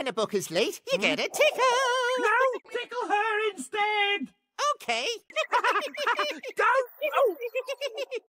when a book is late, you hmm? get a tickle. No, tickle her instead. Okay. Don't. Oh.